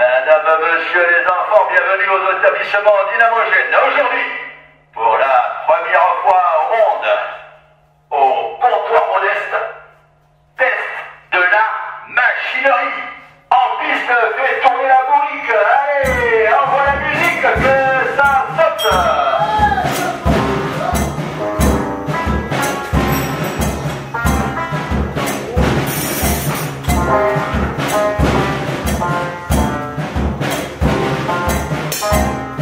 les enfants, bienvenue aux établissements dynamogènes. Aujourd'hui, pour la première fois au monde, au comptoir modeste, test de la machinerie. En piste, fait tourner la bourrique. Allez,